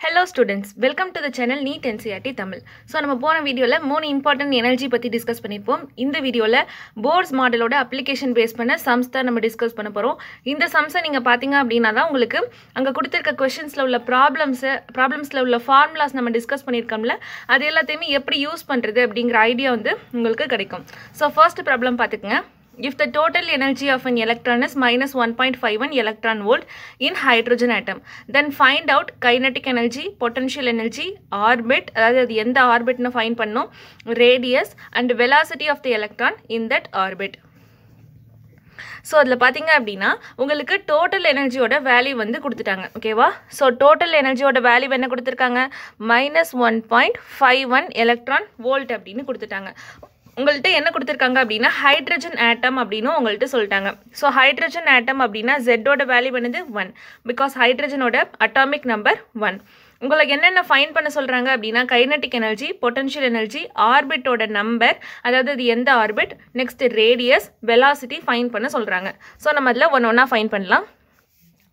Hello students welcome to the channel NEET NCERT Tamil so நம்ம போன வீடியோவில் மூணு இம்பார்ட்டன்ட் எனர்ஜி பற்றி டிஸ்கஸ் பண்ணியிருப்போம் இந்த வீடியோவில் போர்ட்ஸ் மாடலோட அப்ளிகேஷன் பேஸ் பண்ண சம்ஸ் தான் நம்ம டிஸ்கஸ் பண்ண போகிறோம் இந்த சம்ஸை நீங்கள் பார்த்தீங்க அப்படின்னா தான் உங்களுக்கு அங்கே கொடுத்துருக்க கொஷின்ஸில் உள்ள ப்ராப்ளம்ஸு ப்ராப்ளம்ஸில் உள்ள ஃபார்முலாஸ் நம்ம டிஸ்கஸ் பண்ணியிருக்கோம்ல அது எல்லாத்தையுமே எப்படி யூஸ் பண்ணுறது அப்படிங்கிற ஐடியா வந்து உங்களுக்கு கிடைக்கும். ஸோ ஃபர்ஸ்ட் ப்ராப்ளம் பார்த்துக்குங்க If the total energy of an electron is minus 1.51 electron volt in hydrogen atom, then find out kinetic energy, potential energy, orbit, அதாவது அது எந்த ஆர்பிட்னு ஃபைன் பண்ணும் radius and velocity of the electron in that orbit. So அதில் பார்த்தீங்க அப்படின்னா உங்களுக்கு total எனர்ஜியோட value வந்து கொடுத்துட்டாங்க ஓகேவா ஸோ டோட்டல் எனர்ஜியோட வேல்யூ என்ன கொடுத்துருக்காங்க minus one point five one electron volt அப்படின்னு கொடுத்துட்டாங்க உங்கள்கிட்ட என்ன கொடுத்துருக்காங்க அப்படின்னா ஹைட்ரஜன் ஆட்டம் அப்படின்னு உங்கள்கிட்ட சொல்லிட்டாங்க. ஸோ ஹைட்ரஜன் ஆட்டம் அப்படின்னா ஜெட்டோட வேல்யூ என்னது? ஒன் பிகாஸ் ஹைட்ரஜனோட அட்டாமிக் நம்பர் ஒன் உங்களுக்கு என்னென்ன ஃபைன் பண்ண சொல்கிறாங்க அப்படின்னா கைனட்டிக் எனர்ஜி பொட்டன்ஷியல் எனர்ஜி ஆர்பிட்டோட நம்பர் அதாவது அது எந்த orbit next radius velocity find பண்ண சொல்கிறாங்க ஸோ நம்ம அதில் ஒன் ஒன்றா ஃபைன் பண்ணலாம்.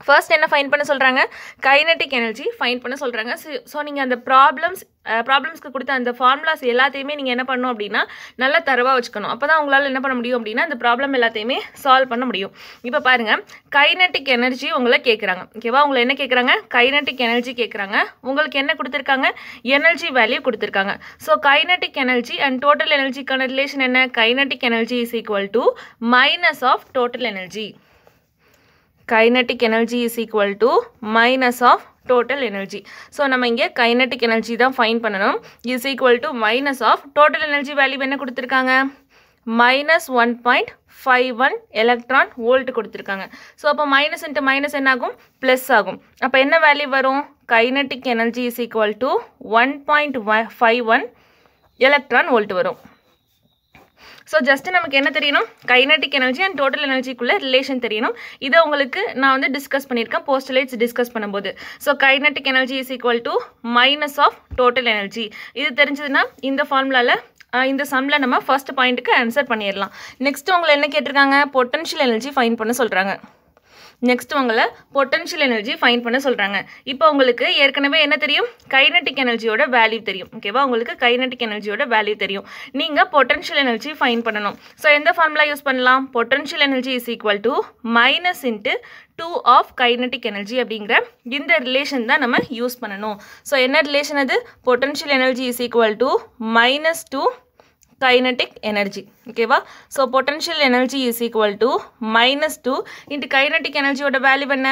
ஃபர்ஸ்ட் என்ன ஃபைன் பண்ண சொல்கிறாங்க கைனட்டிக் எனர்ஜி ஃபைன் பண்ண சொல்கிறாங்க ஸோ நீங்கள் அந்த ப்ராப்ளம்ஸ் ப்ராப்ளம்ஸ்க்கு கொடுத்த அந்த ஃபார்முலாஸ் எல்லாத்தையுமே நீங்கள் என்ன பண்ணணும் அப்படின்னா நல்லா தரவாக வச்சுக்கணும். அப்போ தான் உங்களால் என்ன பண்ண முடியும் அப்படின்னா அந்த ப்ராப்ளம் எல்லாத்தையுமே சால்வ் பண்ண முடியும். இப்போ பாருங்கள் கைனட்டிக் எனர்ஜி உங்களை கேட்குறாங்க ஓகேவா உங்களை என்ன கேட்குறாங்க கைனட்டிக் எனர்ஜி கேட்குறாங்க உங்களுக்கு என்ன கொடுத்துருக்காங்க? எனர்ஜி வேல்யூ கொடுத்துருக்காங்க. So kinetic energy and total எனர்ஜிக்கான relation என்ன? Kinetic energy is equal to minus of total energy kinetic energy is equal to minus of total energy so நம்ம இங்கே கைனட்டிக் எனர்ஜி தான் find பண்ணணும். Is equal to minus of total energy value என்ன கொடுத்துருக்காங்க? Minus one point five one electron volt கொடுத்துருக்காங்க. So அப்போ minus into minus என்ன ஆகும் ப்ளஸ் ஆகும். அப்போ என்ன வேல்யூ வரும்? Kinetic energy is equal to one point five one electron volt வரும். ஸோ ஜஸ்ட் நமக்கு என்ன தெரியணும்? கைனட்டிக் எனர்ஜி அண்ட் டோட்டல் எனர்ஜிக்குள்ள ரிலேஷன் தெரியணும். இதை உங்களுக்கு நான் வந்து டிஸ்கஸ் பண்ணியிருக்கேன். போஸ்டலைட்ஸ் டிஸ்கஸ் பண்ணும்போது. So kinetic energy is equal to minus of total energy இது தெரிஞ்சதுன்னா இந்த ஃபார்முலாவில் இந்த சம்மில் நம்ம ஃபர்ஸ்ட் பாயிண்ட்டுக்கு ஆன்சர் பண்ணிடலாம். நெக்ஸ்ட் உங்களை என்ன கேட்டிருக்காங்க? பொட்டன்ஷியல் எனர்ஜி ஃபைன் பண்ண சொல்கிறாங்க நெக்ஸ்ட் உங்களை பொட்டன்ஷியல் எனர்ஜி ஃபைன் பண்ண சொல்கிறாங்க இப்போ உங்களுக்கு ஏற்கனவே என்ன தெரியும்? கைனட்டிக் எனர்ஜியோட வேல்யூ தெரியும். ஓகேவா உங்களுக்கு கைனட்டிக் எனர்ஜியோட வேல்யூ தெரியும். நீங்கள் பொட்டன்ஷியல் எனர்ஜி ஃபைன் பண்ணணும். ஸோ எந்த ஃபார்முலா யூஸ் பண்ணலாம்? Potential energy is equal to minus into two of kinetic energy அப்படிங்கிற இந்த ரிலேஷன் தான் நம்ம யூஸ் பண்ணணும். ஸோ என்ன ரிலேஷன் அது? Potential energy is equal to minus two kinetic energy ஓகேவா so potential energy is equal to minus two into kinetic எனர்ஜியோட value என்ன?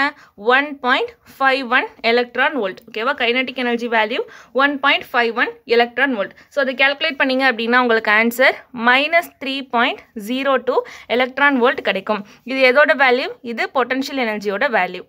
One point five one electron volt ஓகேவா kinetic energy value one point five one electron volt so அதை calculate பண்ணிங்க அப்படின்னா உங்களுக்கு answer minus three point zero two electron volt கிடைக்கும். இது எதோட value இது பொட்டன்ஷியல் எனர்ஜியோட வேல்யூ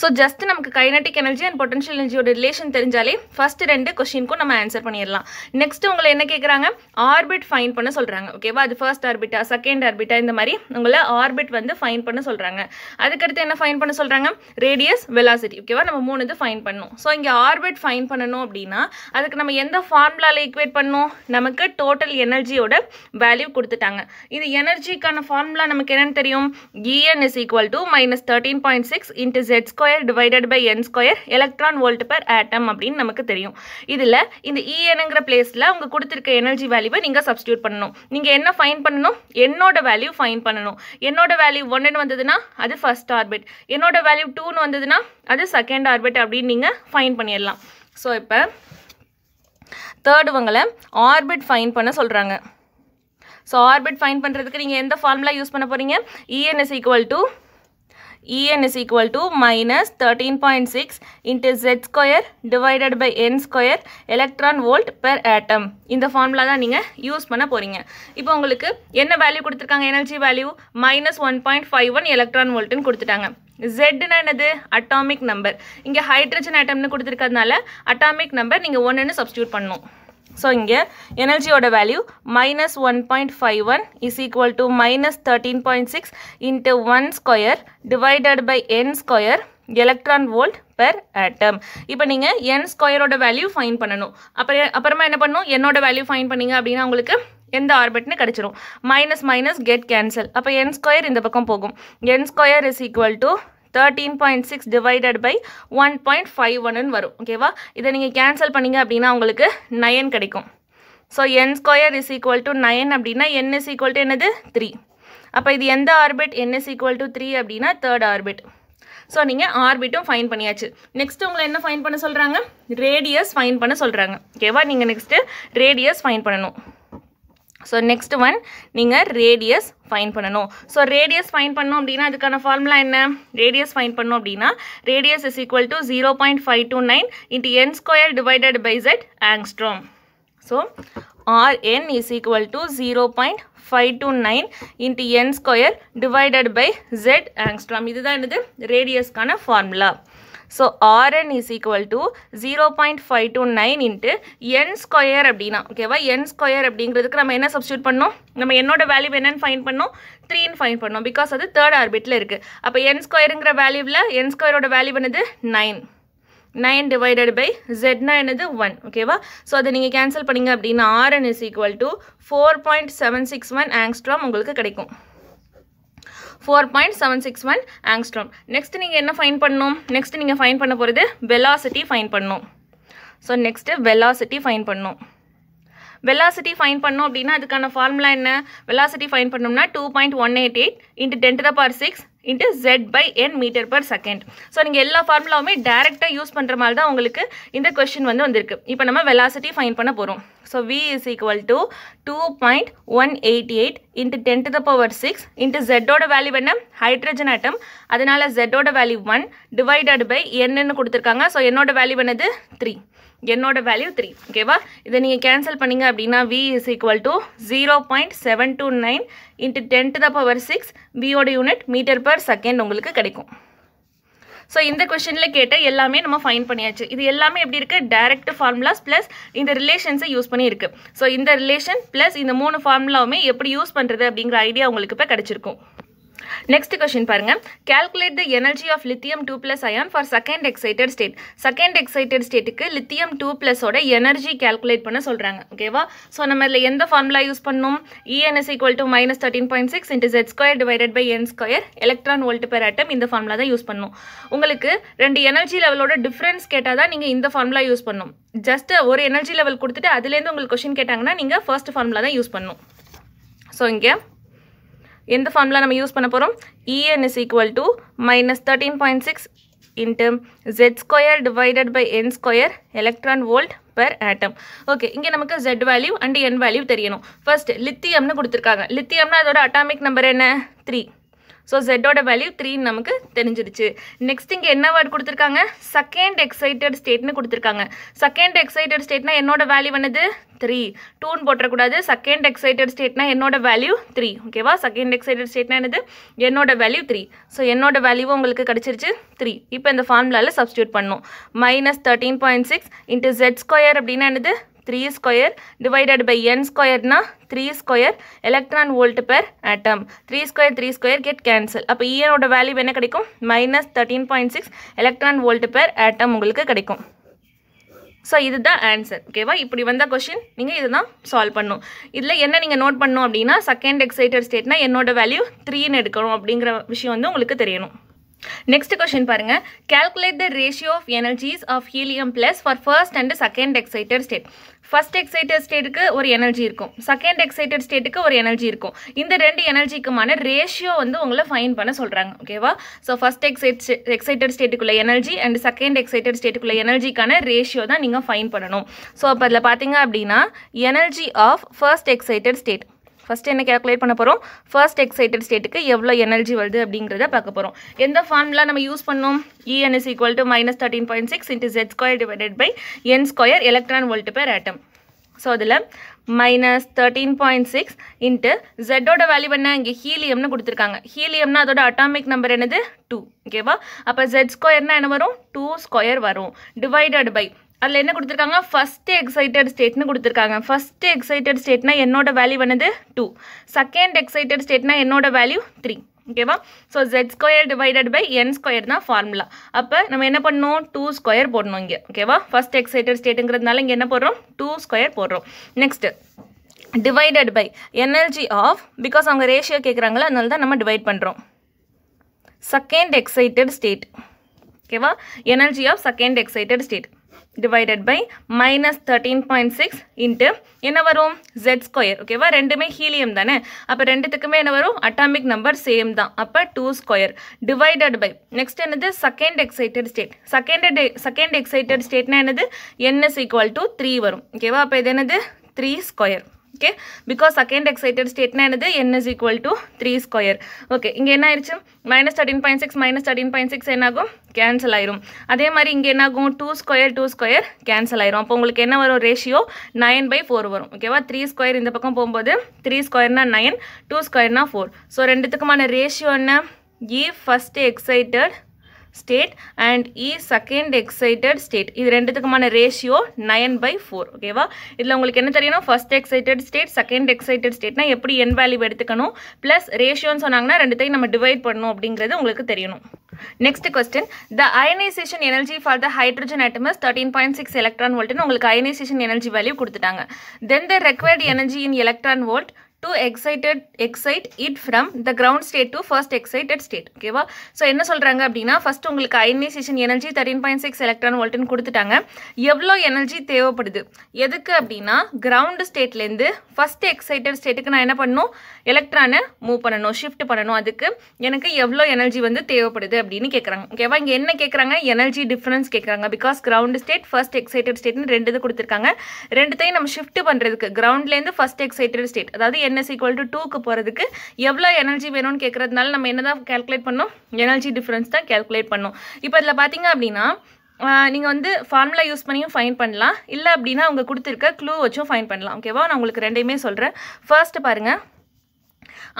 ஸோ ஜஸ்ட் நமக்கு கைனட்டிக் எனர்ஜி அண்ட் பொட்டன்ஷியல் எனர்ஜியோட ரிலேஷன் தெரிஞ்சாலே ஃபர்ஸ்ட் ரெண்டு கொஸ்டினுக்கும் நம்ம ஆன்சர் பண்ணிடலாம். நெக்ஸ்ட் உங்களை என்ன கேட்குறாங்க ஆர்பிட் ஃபைன் பண்ண சொல்கிறாங்க ஓகேவா அது ஃபர்ஸ்ட் ஆர்பிட்டா செகண்ட் ஆர்பிட்டா இந்த மாதிரி உங்களை ஆர்பிட் வந்து ஃபைன் பண்ண சொல்கிறாங்க அதுக்கடுத்து என்ன ஃபைன் பண்ண சொல்கிறாங்க ரேடியஸ் வெலாசிட்டி ஓகேவா நம்ம மூணு இது ஃபைன் பண்ணணும். ஸோ இங்கே ஆர்பிட் ஃபைன் பண்ணணும் அப்படின்னா அதுக்கு நம்ம எந்த ஃபார்முலாவில் ஈக்குவேட் பண்ணணும் நமக்கு டோட்டல் எனர்ஜியோட வேல்யூ கொடுத்துட்டாங்க. இது எனர்ஜிக்கான ஃபார்முலா நமக்கு என்னென்னு தெரியும்? E n is equal to minus thirteen point six into Z square divided by n square electron volt per atom அப்படின்னு நமக்கு தெரியும். இதில் இந்த இஎனுங்கிற பிளேஸில் அவங்க கொடுத்துருக்க எனர்ஜி வேல்யூவை நீங்கள் சப்ஸ்டியூட் பண்ணணும். நீங்கள் என்ன ஃபைன் பண்ணணும்? என்னோட வேல்யூ ஃபைன் பண்ணணும். என்னோட வேல்யூ ஒன்றுன்னு வந்ததுன்னா அது ஃபர்ஸ்ட் ஆர்பிட் என்னோட வேல்யூ டூன்னு வந்ததுன்னா அது செகண்ட் ஆர்பிட் அப்படின்னு நீங்கள் ஃபைன் பண்ணிடலாம். ஸோ இப்போ தேர்டுவங்களை ஆர்பிட் ஃபைன் பண்ண சொல்கிறாங்க ஸோ ஆர்பிட் ஃபைன் பண்ணுறதுக்கு நீங்கள் எந்த ஃபார்முலா யூஸ் பண்ண போகிறீங்க E n is equal to En is equal to minus 13.6 into Z square divided by N square electron volt per atom. இந்த ஃபார்முலா தான் நீங்கள் யூஸ் பண்ண போகிறீங்க இப்போ உங்களுக்கு என்ன வேல்யூ கொடுத்துருக்காங்க? Energy value minus one point five one electron வோல்ட்டுன்னு கொடுத்துட்டாங்க. ஜெட்னா என்னது? அட்டாமிக் நம்பர் இங்கே ஹைட்ரஜன் ஆட்டம்னு கொடுத்துருக்கிறதுனால அட்டாமிக் நம்பர் நீங்கள் ஒன்றுன்னு சப்ஸ்டியூட் பண்ணணும். ஸோ இங்கே எனர்ஜியோட value minus one point five one is equal to minus thirteen point six into one square divided by n square electron volt per atom இப்போ நீங்கள் என் ஸ்கொயரோட வேல்யூ ஃபைன் பண்ணணும். அப்புறம் அப்புறமா என்ன பண்ணணும் என்னோட வேல்யூ ஃபைன் பண்ணீங்க அப்படின்னா உங்களுக்கு எந்த ஆர்பிட்னு கிடச்சிரும். மைனஸ் மைனஸ் கெட் கேன்சல் அப்போ என் ஸ்கொயர் இந்த பக்கம் போகும். N square is equal to thirteen point six divided by one point five ஒன்னு வரும். ஓகேவா இதை நீங்கள் கேன்சல் பண்ணிங்க அப்படின்னா உங்களுக்கு நயன் கிடைக்கும். So n square is equal to nine அப்படின்னா என் இஸ் ஈக்குவல் டு என்னது? த்ரீ அப்போ இது எந்த orbit? N is equal to three அப்படின்னா தேர்ட் ஆர்பிட். ஸோ நீங்கள் ஆர்பிட்டும் ஃபைன் பண்ணியாச்சு. நெக்ஸ்ட் உங்களை என்ன ஃபைன் பண்ண சொல்கிறாங்க ரேடியஸ் ஃபைன் பண்ண சொல்கிறாங்க ஓகேவா நீங்கள் நெக்ஸ்ட்டு ரேடியஸ் ஃபைன் பண்ணணும். ஸோ நெக்ஸ்ட் ஒன் நீங்கள் ரேடியஸ் ஃபைன் பண்ணணும். ஸோ ரேடியஸ் ஃபைன் பண்ணோம் அப்படின்னா அதுக்கான ஃபார்முலா என்ன? ரேடியஸ் ஃபைன் பண்ணோம் அப்படின்னா radius is equal to zero point five two nine into n square divided by Z angstrom so Rn is equal to 0.529 into n square divided by z angstrom. இதுதான் என்னது? ரேடியஸ்க்கான formula so R n is equal two zero point five two nine into n square அப்படின்னா ஓகேவா n square அப்படிங்கிறதுக்கு நம்ம என்ன substitute பண்ணோம்? நம்ம என்னோட வேல்யூ என்னன்னு ஃபைன் பண்ணோம்? த்ரீன்னு ஃபைன் பண்ணோம். பிகாஸ் அது தேர்ட் ஆர்பிட்டில் இருக்குது அப்போ என் ஸ்கொயருங்கிற வேல்யூவில் என் ஸ்கொயரோட வேல்யூ என்னது? நைன் நைன் டிவைடட் பை ஜெட்னா என்னது? ஒன் ஓகேவா ஸோ அதை நீங்கள் கேன்சல் பண்ணிங்க அப்படின்னா R n is equal to four point seven six one angstrom உங்களுக்கு கிடைக்கும். Four point seven six one angstrom next நீங்கள் என்ன ஃபைன் பண்ணணும் நெக்ஸ்ட் நீங்கள் ஃபைன் பண்ண போகிறது வெலாசிட்டி ஃபைன் பண்ணணும் ஸோ நெக்ஸ்ட்டு வெலாசிட்டி ஃபைன் பண்ணணும் வெலாசிட்டி ஃபைன் பண்ணோம் அப்படின்னா அதுக்கான ஃபார்முலா என்ன? வெலாசிட்டி ஃபைன் பண்ணோம்னா two point one eight eight into ten to the power six into Z by n meter per second so நீங்கள் எல்லா ஃபார்முலாவுமே டேரெக்டாக யூஸ் பண்ணுற மாதிரி தான் உங்களுக்கு இந்த கொஷின் வந்து வந்திருக்கு. இப்போ நம்ம வெலாசிட்டி ஃபைன் பண்ண போகிறோம் so V is equal to two point one eight eight into ten to the power six into ஜெட்டோட value என்ன? ஹைட்ரஜன் ஆட்டம் அதனால ஜெட்டோட வேல்யூ ஒன் டிவைடட் பை என்னன்னு கொடுத்துருக்காங்க. ஸோ என்னோட வேல்யூ என்னது? த்ரீ என்னோட வேல்யூ த்ரீ ஓகேவா இதை நீங்கள் கேன்சல் பண்ணீங்க அப்படின்னா V is equal to zero point seven two nine into ten to the power six வியோட unit metre per second உங்களுக்கு கிடைக்கும். ஸோ இந்த கொஷனில் கேட்ட எல்லாமே நம்ம ஃபைன் பண்ணியாச்சு. இது எல்லாமே எப்படி இருக்குது டைரக்ட் ஃபார்முலாஸ் ப்ளஸ் இந்த ரிலேஷன்ஸை யூஸ் பண்ணி இருக்கு. ஸோ இந்த ரிலேஷன் ப்ளஸ் இந்த மூணு ஃபார்முலாவுமே எப்படி யூஸ் பண்ணுறது அப்படிங்கிற ஐடியா உங்களுக்கு இப்போ கிடச்சிருக்கும். நெக்ஸ்ட் கொஷின் பாருங்க. Calculate the energy of lithium two plus ion for second excited state second excited ஸ்டேட்டுக்கு லித்தியம் டூ பிளஸோட எனர்ஜி கால்குலேட் பண்ண சொல்கிறாங்க ஓகேவா ஸோ நம்ம இதில் எந்த ஃபார்முலா யூஸ் பண்ணணும்? E n is equal to minus thirteen point six into Z square divided by n square electron volt per atom இந்த ஃபார்முலா தான் யூஸ் பண்ணணும். உங்களுக்கு ரெண்டு எனர்ஜி லெவலோட டிஃப்ரென்ஸ் கேட்டால் தான் நீங்கள் இந்த ஃபார்முலா யூஸ் பண்ணணும். ஜஸ்ட் ஒரு எனர்ஜி லெவல் கொடுத்துட்டு அதுலேருந்து உங்களுக்கு கொஷின் கேட்டாங்கன்னா நீங்கள் ஃபர்ஸ்ட் ஃபார்முலா தான் யூஸ் பண்ணணும். ஸோ இங்கே எந்த ஃபார்முலா நம்ம யூஸ் பண்ண போகிறோம் E n is equal to minus thirteen point six into Z square divided by n square electron volt per atom okay இங்கே நமக்கு Z value and n value தெரியணும். ஃபர்ஸ்ட் லித்தியம்னு கொடுத்துருக்காங்க. லித்தியம்னா அதோட அட்டாமிக் நம்பர் என்ன? த்ரீ ஸோ ஜெட்டோட value த்ரீன்னு நமக்கு தெரிஞ்சிருச்சு. நெக்ஸ்ட் இங்கே என்ன வேர்ட் கொடுத்துருக்காங்க? செகண்ட் எக்ஸைட்டட் ஸ்டேட்னு கொடுத்துருக்காங்க. செகண்ட் எக்ஸைட்டட் ஸ்டேட்னா என்னோட வேல்யூ என்னது? த்ரீ டூன்னு போட்டுறக்கூடாது. செகண்ட் எக்ஸைட்டட் ஸ்டேட்னா என்னோட வேல்யூ த்ரீ ஓகேவா செகண்ட் எக்ஸைட்டட் ஸ்டேட்னா என்னது? என்னோட வேல்யூ த்ரீ ஸோ என்னோட வேல்யூவும் உங்களுக்கு கிடச்சிருச்சு? த்ரீ இப்போ இந்த ஃபார்முலாவில் சப்ஸ்டியூட் பண்ணும். Minus thirteen point six into Z square அப்படின்னா என்னது? Three square divided by n ஸ்கொயர்னா three square electron volt per atom three square three square get cancel அப்போ இஎனோட வேல்யூ என்ன கிடைக்கும்? Minus thirteen point six electron volt per atom உங்களுக்கு கிடைக்கும். So இதுதான் answer ஓகேவா இப்படி வந்த கொஷின் நீங்கள் இதுதான் சால்வ் பண்ணும் இதில் என்ன நீங்கள் நோட் பண்ணணும் அப்படின்னா செகண்ட் எக்ஸைட்டட் ஸ்டேட்னா என்னோட வேல்யூ த்ரீன்னு எடுக்கணும் அப்படிங்கிற விஷயம் வந்து உங்களுக்கு தெரியணும். நெக்ஸ்ட் கொஷின் பாருங்க. Calculate the ratio of energies of helium plus for first and second excited state first excited ஸ்டேட்டுக்கு ஒரு எனர்ஜி இருக்கும். செகண்ட் எக்ஸைட்டட் ஸ்டேட்டுக்கு ஒரு எனர்ஜி இருக்கும். இந்த ரெண்டு எனர்ஜிக்குமான ரேஷியோ வந்து உங்களை ஃபைன் பண்ண சொல்கிறாங்க ஓகேவா ஸோ ஃபர்ஸ்ட் எக்ஸைட் எக்ஸைட்டட் ஸ்டேட்டுக்குள்ள எனர்ஜி அண்ட் செகண்ட் எக்ஸைட்டட் ஸ்டேட்டுக்குள்ள எனர்ஜிக்கான ரேஷியோ தான் நீங்கள் ஃபைன் பண்ணணும். ஸோ அப்போ அதில் பார்த்தீங்க அப்படின்னா energy of first excited state first என்ன கேல்குலேட் பண்ண போகிறோம் ஃபர்ஸ்ட் எக்ஸைட்டட் ஸ்டேட்டுக்கு எவ்வளோ எனர்ஜி வருது அப்படிங்கிறத பார்க்க போகிறோம் எந்த ஃபார்முலா நம்ம யூஸ் பண்ணோம்? E n is equal to minus thirteen point six into Z square divided by n square electron volt per atom so அதில் minus thirteen point six into ஜெட்டோட value என்ன? இங்கே ஹீலியம்னு கொடுத்துருக்காங்க. ஹீலியம்னா அதோட அட்டாமிக் நம்பர் என்னது? Two ஓகேவா அப்போ jet ஸ்கொயர்னால் என்ன வரும்? டூ ஸ்கொயர் வரும். டிவைடட் பை அதில் என்ன கொடுத்துருக்காங்க? ஃபர்ஸ்ட் எக்ஸைட்டட் ஸ்டேட்னு கொடுத்துருக்காங்க. ஃபர்ஸ்ட் எக்ஸைட்டட் ஸ்டேட்னா என்னோட வேல்யூ வந்து டூ செகண்ட் எக்ஸைட்டட் ஸ்டேட்னா என்னோட வேல்யூ த்ரீ ஓகேவா so Z square divided by n square தான் ஃபார்முலா அப்போ நம்ம என்ன பண்ணணும்? டூ ஸ்கொயர் போடணும் இங்கே. ஓகேவா ஃபர்ஸ்ட் எக்ஸைட்டட் ஸ்டேட்டுங்கிறதுனால இங்கே என்ன போடுறோம்? டூ ஸ்கொயர் போடுறோம். Next divided by energy of because அவங்க ரேஷியோ கேட்குறாங்களா அதனால தான் நம்ம டிவைட் பண்ணுறோம் செகண்ட் எக்ஸைட்டட் ஸ்டேட் ஓகேவா energy of second excited state divided by minus thirteen point six into என்ன வரும்? ஜெட் ஸ்கொயர் ஓகேவா ரெண்டுமே ஹீலியம் தானே? அப்போ ரெண்டுத்துக்குமே என்ன வரும்? அட்டாமிக் நம்பர் சேம் தான். அப்போ two square divided by next என்னது? Second excited state second second excited ஸ்டேட்னா என்னது? என்எஸ் ஈக்குவல் டு த்ரீ வரும். ஓகேவா அப்போ இது என்னது? Three square okay because second excited ஸ்டேட்னா என்னது? N is equal to three square okay இங்கே என்ன ஆயிடுச்சு? Minus thirteen point six minus thirteen point six என்னாகும் கேன்சல் ஆயிரும். அதே மாதிரி இங்கே என்னாகும் two square two square cancel ஆயிரும். அப்போ உங்களுக்கு என்ன வரும்? ரேஷியோ நைன் பை ஃபோர் வரும். ஓகேவா த்ரீ ஸ்கொயர் இந்த பக்கம் போகும்போது த்ரீ ஸ்கொயர்னா நைன் டூ ஸ்கொயர்னா ஃபோர் ஸோ ரெண்டுத்துக்குமான ரேஷியோ என்ன? E first excited state and E second excited state இது ரெண்டுத்துக்குமான ரேஷியோ நைன் பை ஃபோர் ஓகேவா இதில் உங்களுக்கு என்ன தெரியணும்? First excited state second excited ஸ்டேட்னா எப்படி என் வேல்யூ எடுத்துக்கணும்? ப்ளஸ் ரேஷியோன்னு சொன்னாங்கன்னா ரெண்டுத்தையும் நம்ம டிவைட் பண்ணணும் அப்படிங்கிறது உங்களுக்கு தெரியணும். Next question the ionization energy for the hydrogen atom is thirteen point six electron வோல்ட்னு உங்களுக்கு அயனைசேஷன் எனர்ஜி வேல்யூ கொடுத்துட்டாங்க. Then the required energy in electron volt to excited excite it from the ground state to first excited state ஓகேவா so என்ன சொல்கிறாங்க அப்படின்னா first உங்களுக்கு ionization energy thirteen point six electron வோல்ட்னு கொடுத்துட்டாங்க. எவ்வளோ energy தேவைப்படுது? எதுக்கு அப்படின்னா கிரவுண்ட் ஸ்டேட்லேருந்து ஃபர்ஸ்ட் எக்ஸைட்டட் ஸ்டேட்டுக்கு நான் என்ன பண்ணணும்? எலக்ட்ரானை மூவ் பண்ணணும் ஷிஃப்ட் பண்ணணும். அதுக்கு எனக்கு எவ்வளோ எனர்ஜி வந்து தேவைப்படுது அப்படின்னு கேட்குறாங்க ஓகேவா இங்கே என்ன கேட்குறாங்க எனர்ஜி டிஃப்ரென்ஸ் கேட்குறாங்க because ground state first excited ஸ்டேட்னு ரெண்டு இது கொடுத்துருக்காங்க. ரெண்டுத்தையும் நம்ம ஷிஃப்ட் பண்ணுறதுக்கு கிரவுண்ட்லேருந்து ஃபர்ஸ்ட் எக்ஸைட்டட் ஸ்டேட் அதாவது என்எஸ் ஈக்குவல் டு டூக்கு போகிறதுக்கு எவ்வளோ எனர்ஜி வேணும்னு கேட்குறதுனால நம்ம என்ன தான் கேல்குலேட் பண்ணோம்? எனர்ஜி டிஃப்ரென்ஸ் தான் கேல்குலேட் பண்ணோம். இப்போ இதில் பார்த்தீங்க அப்படின்னா நீங்கள் வந்து ஃபார்முலா யூஸ் பண்ணியும் ஃபைன் பண்ணலாம். இல்லை அப்படின்னா அவங்க கொடுத்துருக்க க்ளூ வச்சும் ஃபைன் பண்ணலாம். ஓகேவா நான் உங்களுக்கு ரெண்டையுமே சொல்கிறேன் ஃபர்ஸ்ட் பாருங்கள்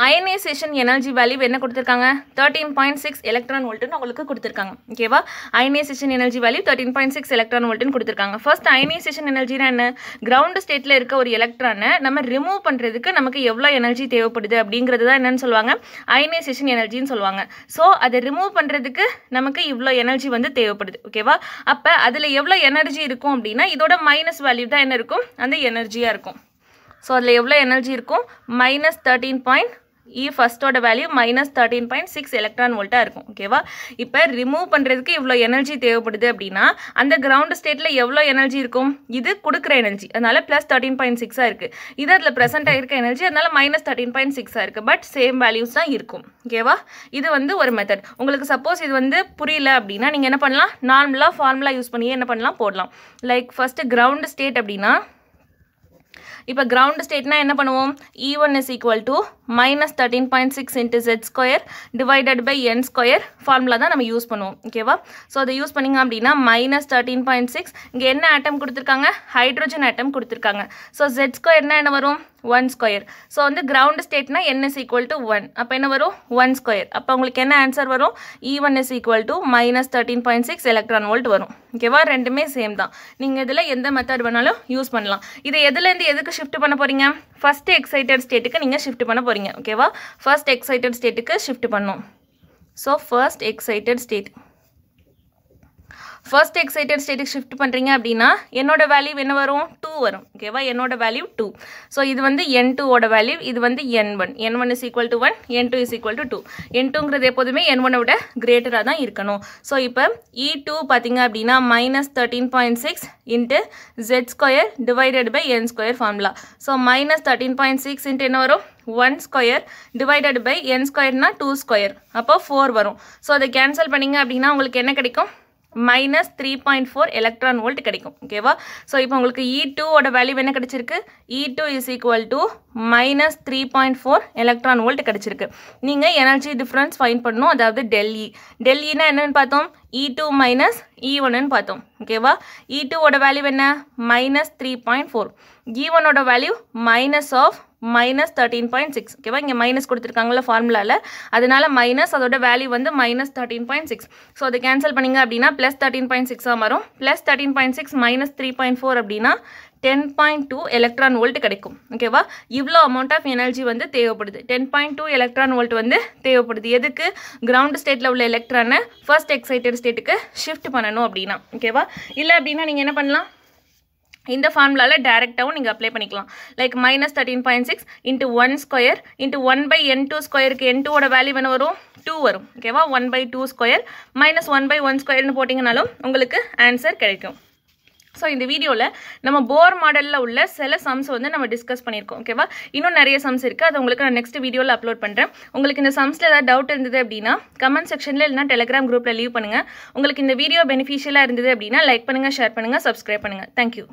அயனைசேஷன் எனர்ஜி வேல்யூ என்ன கொடுத்துருக்காங்க? தேர்ட்டீன் பாயிண்ட் சிக்ஸ் எலக்ட்ரான் வோல்ட்னு உங்களுக்கு கொடுத்துருக்காங்க. ஓகேவா ionization energy value thirteen point six electron வோல்ட்னு கொடுத்துருக்காங்க. ஃபர்ஸ்ட் அயனைசேஷன் எனர்ஜினா என்ன? கிரவுண்ட் ஸ்டேட்டில் இருக்க ஒரு எலக்ட்ரானை நம்ம ரிமூவ் பண்ணுறதுக்கு நமக்கு எவ்வளோ எனர்ஜி தேவைப்படுது அப்படிங்கிறது தான் என்னன்னு சொல்லுவாங்க. அயனைசேஷன் எனர்ஜின்னு சொல்லுவாங்க. ஸோ அதை ரிமூவ் பண்ணுறதுக்கு நமக்கு இவ்வளோ எனர்ஜி வந்து தேவைப்படுது. ஓகேவா அப்போ அதில் எவ்வளோ எனர்ஜி இருக்கும் அப்படின்னா இதோட மைனஸ் வேல்யூ தான் என்ன இருக்கும்? அந்த எனர்ஜியாக இருக்கும். ஸோ அதில் எவ்வளோ எனர்ஜி இருக்கும் மைனஸ் தேர்ட்டீன் பாயிண்ட் இ ஃபஸ்ட்டோட value minus thirteen point six electron வோல்ட்டாக இருக்கும் ஓகேவா இப்போ ரிமூவ் பண்ணுறதுக்கு இவ்வளோ எனர்ஜி தேவைப்படுது அப்படின்னா அந்த கிரவுண்ட் ஸ்டேட்டில் எவ்வளோ எனர்ஜி இருக்கும்? இது கொடுக்குற எனர்ஜி அதனால் ப்ளஸ் தேர்ட்டின் பாயிண்ட் சிக்ஸாக இருக்குது இது அதில் ப்ரெசென்ட் ஆகிருக்க எனர்ஜி அதனால் மைனஸ் தேர்ட்டின் பாயிண்ட் சிக்ஸாக இருக்குது பட் சேம் வேல்யூஸ் தான் இருக்கும் ஓகேவா இது வந்து ஒரு மெத்தட் உங்களுக்கு சப்போஸ் இது வந்து புரியல அப்படின்னா நீங்கள் என்ன பண்ணலாம்? நார்மலாக ஃபார்முலா யூஸ் பண்ணியே என்ன பண்ணலாம்? போடலாம். லைக் ஃபஸ்ட்டு கிரவுண்ட் ஸ்டேட் அப்படின்னா இப்போ கிரவுண்ட் ஸ்டேட்னா என்ன பண்ணுவோம்? E one is equal to minus thirteen point six into Z square divided by N square formula தான் நம்ம யூஸ் பண்ணுவோம். ஓகேவா ஸோ அதை யூஸ் பண்ணிங்க அப்படின்னா மைனஸ் தேர்ட்டீன் பாயிண்ட் சிக்ஸ் இங்கே என்ன ஆட்டம் கொடுத்துருக்காங்க? ஹைட்ரோஜன் ஆட்டம் கொடுத்துருக்காங்க. ஸோ ஜெட் ஸ்கொயர்னா என்ன வரும்? ஒன் ஸ்கொயர் ஸோ வந்து ground ஸ்டேட்னா N is equal to one அப்போ என்ன வரும்? ஒன் ஸ்கொயர் அப்போ உங்களுக்கு என்ன ஆன்சர் வரும்? E one is equal to minus thirteen point six electron volt வரும். ஓகேவா ரெண்டுமே சேம் தான். நீங்கள் இதில் எந்த மெத்தட் வேணாலும் யூஸ் பண்ணலாம். இதை எதுலேருந்து எதுக்கு ஷிஃப்ட் பண்ண போகிறீங்க ஃபர்ஸ்ட் எக்ஸைட்டட் ஸ்டேட்டுக்கு நீங்கள் ஷிஃப்ட் பண்ண போகிறீங்க ஓகேவா ஃபர்ஸ்ட் எக்ஸைட்டட் ஸ்டேட்டுக்கு ஷிஃப்ட் பண்ணும். So first excited state first excited ஸ்டேட்டுக்கு ஷிஃப்ட் பண்ணுறீங்க அப்படின்னா என்னோட வேல்யூ என்ன வரும்? டூ வரும். ஓகேவா என்னோட வேல்யூ டூ ஸோ இது வந்து என் டூவோட வேல்யூ இது வந்து N one N one is equal to one N two is equal to two N டூங்கிறது எப்போதுமே என் ஒனை விட கிரேட்டராக தான் இருக்கணும். ஸோ இப்போ இ e டூ பார்த்தீங்க அப்படின்னா minus thirteen point six into Z square divided by N square formula so minus thirteen point six into என்ன வரும்? One square divided by N ஸ்கொயர்னா two square அப்போ ஃபோர் வரும். ஸோ அதை கேன்சல் பண்ணிங்க அப்படின்னா உங்களுக்கு என்ன கிடைக்கும்? Minus three point four electron volt கிடைக்கும் ஓகேவா ஸோ இப்போ உங்களுக்கு இ டூவோட வேல்யூ என்ன கிடைச்சிருக்கு? E two is equal to minus three point four electron volt கிடைச்சிருக்கு. நீங்கள் எனர்ஜி டிஃப்ரென்ஸ் ஃபைன் பண்ணணும் அதாவது டெல்லி டெல்லினா e. e என்னென்னு பார்த்தோம்? இ டூ மைனஸ் இ ஒன்னு பார்த்தோம் ஓகேவா இ டூவோட வேல்யூ என்ன? Minus three point four E ஒனோட value minus of minus thirteen point six ஓகேவா இங்கே மைனஸ் கொடுத்துருக்காங்களா ஃபார்முலாவில் அதனால மைனஸ் அதோட வேல்யூ வந்து minus thirteen point six so அதை கேன்சல் பண்ணிங்க அப்படின்னா ப்ளஸ் தேர்ட்டின் பாயிண்ட் சிக்ஸாக வரும். Plus thirteen point six minus three point four அப்படின்னா ten point two electron volt கிடைக்கும். ஓகேவா இவ்வளோ அமௌண்ட் ஆஃப் எனர்ஜி வந்து தேவைப்படுது. Ten point two electron volt வந்து தேவைப்படுது. எதுக்கு? கிரவுண்ட் ஸ்டேட்டில் உள்ள எலக்ட்ரானை ஃபர்ஸ்ட் எக்ஸைட்டட் ஸ்டேட்டுக்கு ஷிஃப்ட் பண்ணணும் அப்படின்னா. ஓகேவா இல்லை அப்படின்னா நீங்கள் என்ன பண்ணலாம்? இந்த ஃபார்முலாவில் டேரெக்டாகவும் நீங்கள் அப்ளை பண்ணிக்கலாம். Like minus thirteen point six into one square into one by N two ஸ்கொயருக்கு என் டூவோட வேல்யூ என்ன வரும்? டூ வரும். ஓகேவா one by two square minus one by one ஸ்கொயர்னு போட்டிங்கனாலும் உங்களுக்கு ஆன்சர் கிடைக்கும். ஸோ இந்த வீடியோவில் நம்ம போர் மாடலில் உள்ள சில சம்ஸ் வந்து நம்ம டிஸ்கஸ் பண்ணியிருக்கோம். ஓகேவா இன்னும் நிறைய சம்ஸ் இருக்குது அது உங்களுக்கு நான் நெக்ஸ்ட் வீடியோவில் அப்லோட் பண்ணுறேன் உங்களுக்கு இந்த சம்ஸில் ஏதாவது டவுட் இருந்தது அப்படின்னா கமெண்ட் செக்ஷனில் இல்லைனா டெலிகிராம் குரூப்பில் லீவ் பண்ணுங்கள் உங்களுக்கு இந்த வீடியோ பெனிஃபிஷியலாக இருந்தது அப்படின்னா லைக் பண்ணுங்கள் ஷேர் பண்ணுங்கள் சப்ஸ்கிரைப் பண்ணுங்கள் தேங்க்யூ